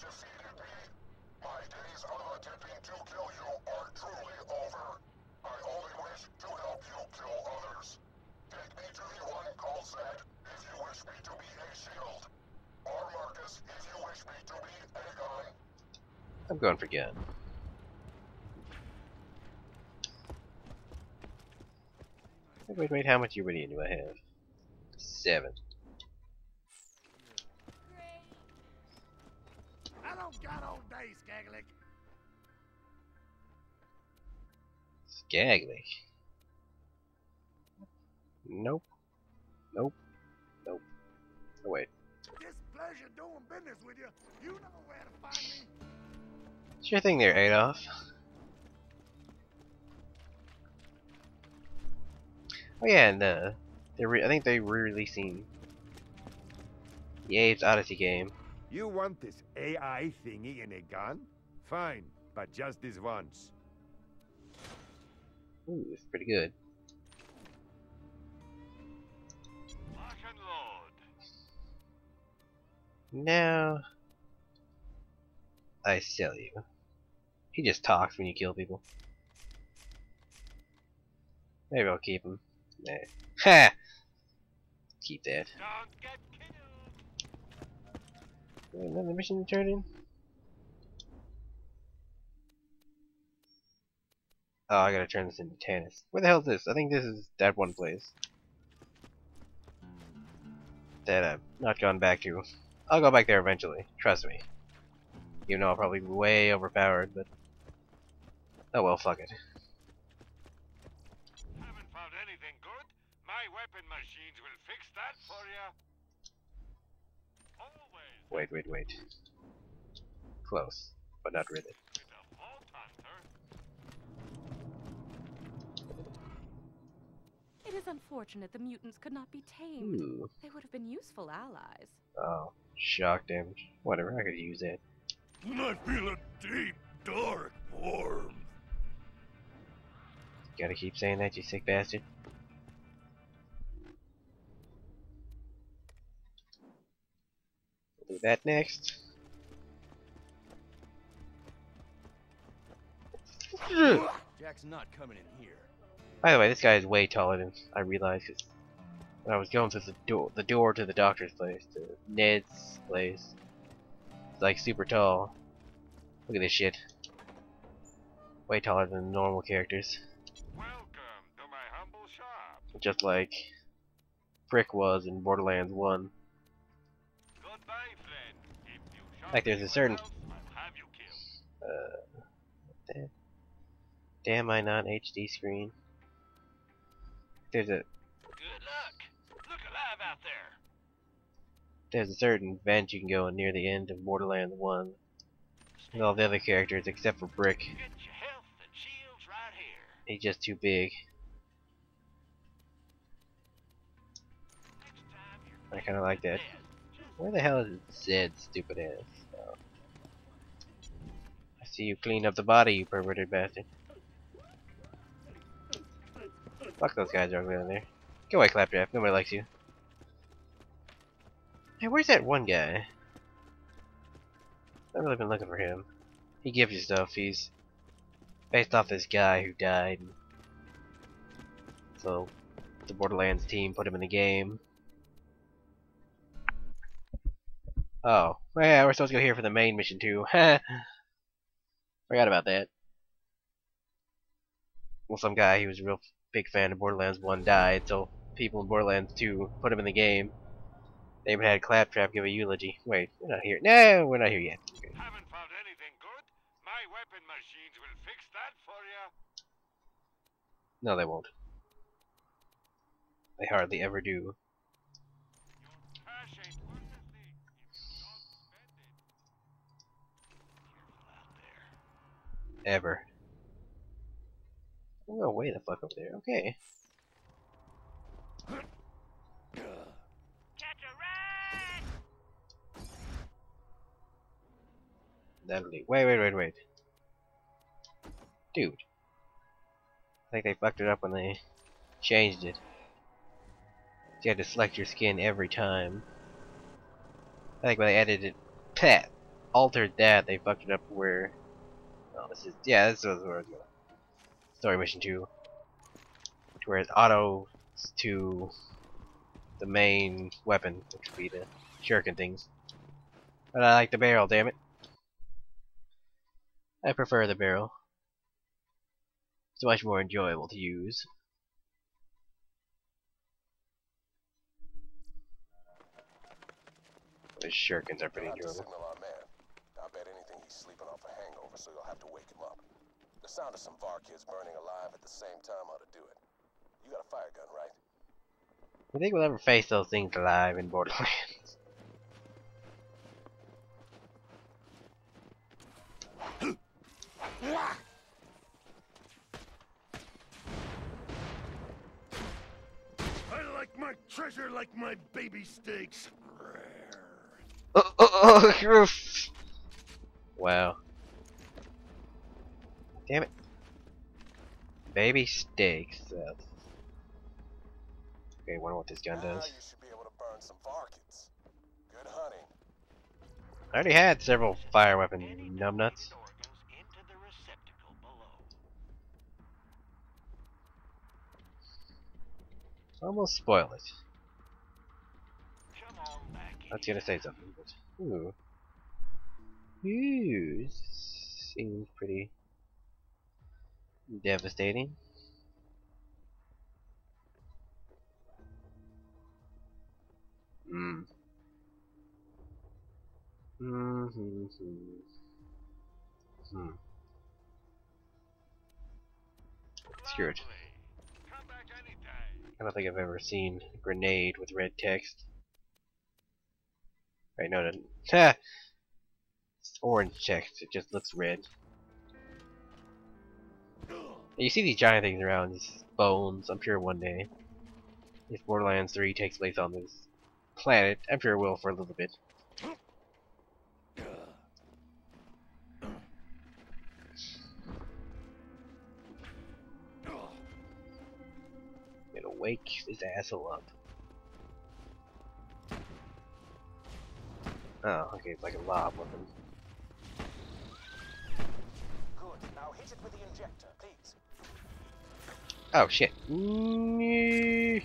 defeated me. My days of attempting to kill you are truly over. I only wish to help you kill others. Take me to the one called Zed if you wish me to be a shield. Or Marcus if you wish me to be a gun. I'm going for gun. Wait, wait, how much iridium do I have? Seven. Got all day, Skaglik. Skaglik. Nope. Nope. Nope. Oh, wait. Displeasure doing business with you. You know where to find me. Sure thing there, Adolf. Oh yeah, and uh, they're re I think they're re-releasing the Abe's Oddysee game. You want this AI thingy in a gun? Fine, but just this once. Ooh, it's pretty good. Lock and load. Now I sell you. He just talks when you kill people. Maybe I'll keep him. Nah. Ha! Keep that. Another mission to turn in? Oh, I gotta turn this into Tannis. Where the hell is this? I think this is that one place. That I've not gone back to. I'll go back there eventually. Trust me. Even though I'll probably be way overpowered, but... Oh well, fuck it. Haven't found anything good? My weapon machines will fix that for you. Always Wait, wait, wait. Close, but not really. with a vault hunter. It is unfortunate the mutants could not be tamed. Ooh. They would have been useful allies. Oh, shock damage. Whatever, I could use that. I feel a deep, dark warmth. Gotta keep saying that, you sick bastard. That next. Jack's not coming in here. By the way, this guy is way taller than I realized. 'cause when I was going through the door, the door to the doctor's place, to Ned's place, it's like super tall. Look at this shit. Way taller than normal characters. Welcome to my humble shop. Just like Brick was in Borderlands 1. Like, there's a certain-. Uh, damn I not HD screen. There's a Good luck. Look alive out there. there's a certain vent you can go near the end of Borderlands 1. And all the other characters except for Brick. He's just too big. I kinda like that. Where the hell is Zed, stupid ass? See you clean up the body, you perverted bastard. Fuck those guys over there. Go away, Claptrap. Nobody likes you. Hey, where's that one guy? I've really been looking for him. He gives you stuff. He's based off this guy who died. So, the Borderlands team put him in the game. Oh, well, yeah, we're supposed to go here for the main mission too. Forgot about that. Well, some guy who was a real big fan of Borderlands 1 died, so people in Borderlands 2 put him in the game. They even had Claptrap give a eulogy. Wait, we're not here. No, we're not here yet. Okay. haven't found anything good. My weapon machines will fix that for you. No, they won't. They hardly ever do. Your cash ain't worth a thing if you don't spend it. Careful out there. Ever. I'm gonna way the fuck up there. Okay. That'll. Wait, wait, wait, wait. Dude. I think they fucked it up when they changed it. You had to select your skin every time. I think when they added it, Pat. altered that, they fucked it up where. This is yeah, this was where I was going. Story mission two, to where it auto to the main weapon, which would be the shuriken things. But I like the barrel, damn it. I prefer the barrel. It's much more enjoyable to use. The shurikens are pretty enjoyable. He's off a hangover, so you'll have to wake him up. The sound of some varkids burning alive at the same time ought to do it. You got a fire gun, right? I think we'll ever face those things alive in Borderlands. I like my treasure like my baby steaks. Oh, oh, oh, wow. Damn it. Baby steaks. That's... Okay, wonder what this gun Now does. you should be able to burn some VAR. Good hunting. I already had several fire weapon numbnuts. organs into the receptacle below. Almost spoil it. I was gonna say something, but ooh, ooh, seems pretty devastating. Hmm. Hmm. Hmm. Hmm. It. Back anytime. I don't think I've ever seen a grenade with red text. Right, no, no. Ha! It's orange text, it just looks red. You see these giant things around, these bones, I'm sure one day. If Borderlands 3 takes place on this planet, I'm sure it will for a little bit. It'll wake this asshole up. Oh, okay, it's like a lob weapon. Good. Now hit it with the injector. Oh shit. Mm, Many view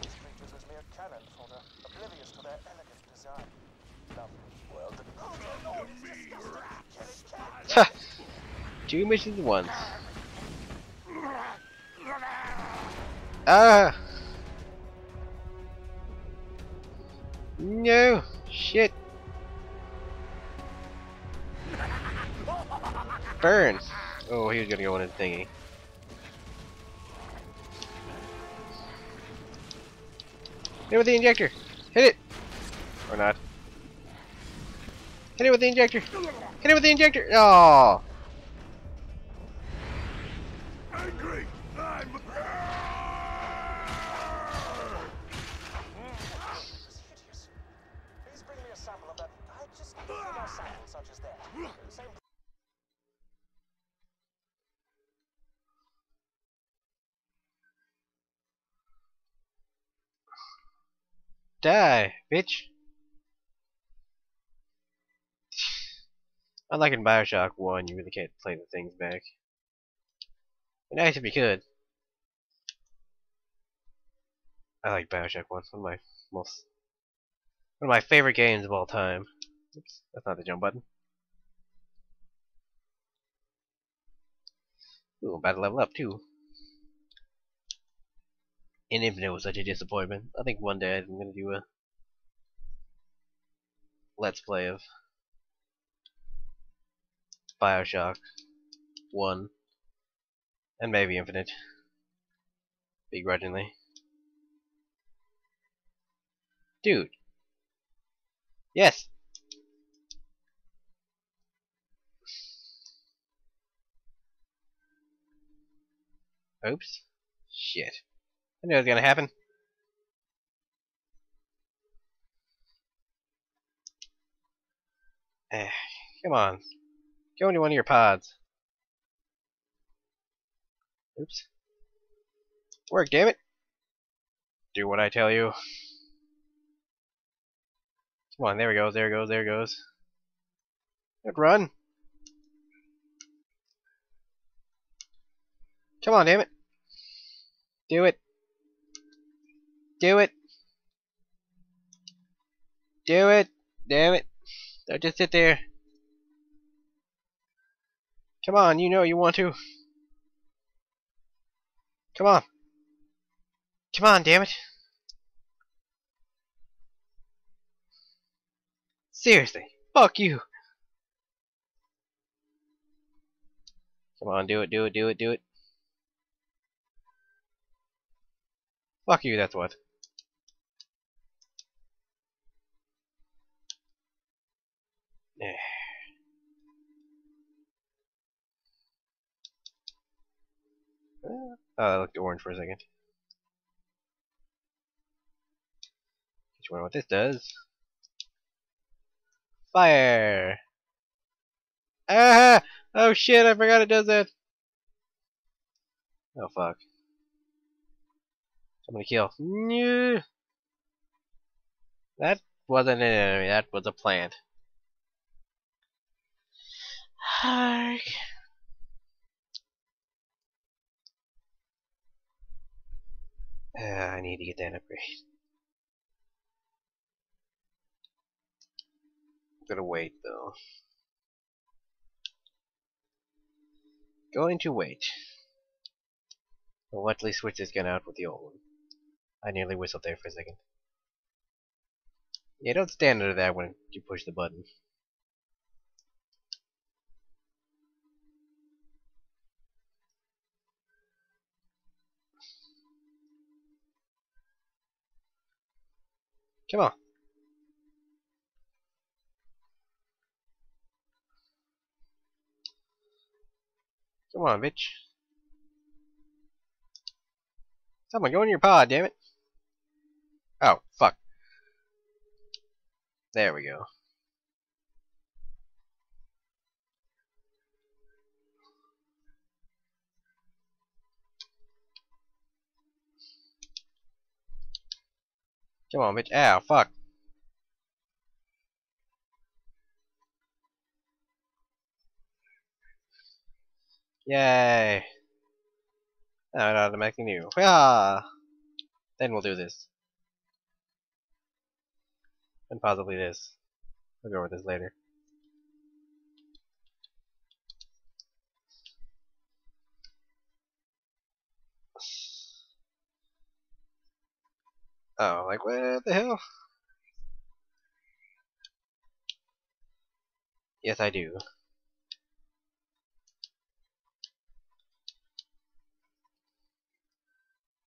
these creatures as mere cannon fodder, oblivious to their elegant design. Lovely. Well done. No, no, it's disgusting. Kill it, kill it. Two missions at once. Ah! No! Shit! Burn! Oh, he was gonna go in his thingy. Hit it with the injector! Hit it! Or not. Hit it with the injector! Hit it with the injector! Oh! Die, bitch! Unlike in Bioshock 1, you really can't play the things back. It'd be nice if you could. I like Bioshock 1. One of my most one of my favorite games of all time. Oops, that's not the jump button. Ooh, I'm about to level up too. And Infinite was such a disappointment. I think one day I'm gonna do a let's play of Bioshock 1 and maybe Infinite. Begrudgingly. Dude. Yes. Oops. Shit. I knew it was gonna happen. Eh, come on. Go into one of your pods. Oops. Work, damn it. Do what I tell you. Come on, there we go, there it goes, there it goes. Don't run. Come on, damn it. Do it. Do it. Do it. Damn it. Don't just sit there. Come on, you know you want to. Come on. Come on, damn it. Seriously. Fuck you. Come on, do it, do it, do it, do it. Fuck you, that's what. Eh. Oh, that looked orange for a second. Just wonder what this does. Fire! Ah! Oh shit, I forgot it does that! Oh fuck. I'm gonna kill. That wasn't an enemy, that was a plant. Hark. Uh, I need to get that upgrade. Gonna wait though. Going to wait. I'll at least switch this gun out with the old one. I nearly whistled there for a second. Yeah, don't stand under that when you push the button. Come on. Come on, bitch. Someone go in your pod, damn it. Oh, fuck. There we go. Come on, bitch. Ow, fuck. Yay. Now it automatically new. Yeah. Then we'll do this. And possibly this. We'll go over this later. Oh, like what the hell? Yes, I do.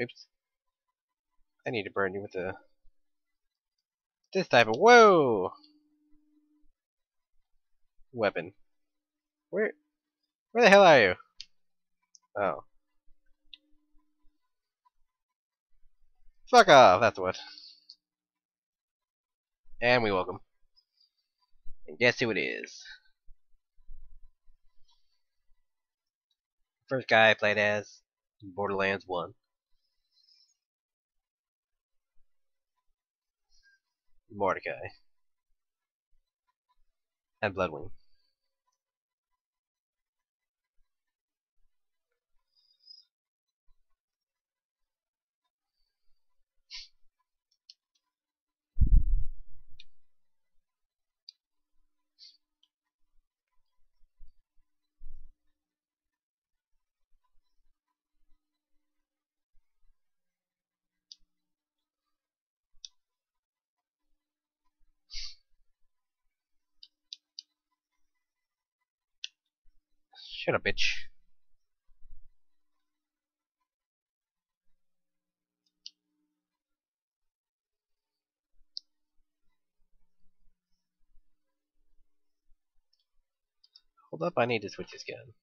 Oops. I need to burn you with the this type of whoa weapon. Where where the hell are you? Oh. Fuck off, that's what. And we welcome. And guess who it is? First guy I played as Borderlands 1. Mordecai. And Bloodwing. Shut up, bitch. Hold up, I need to switch this gun.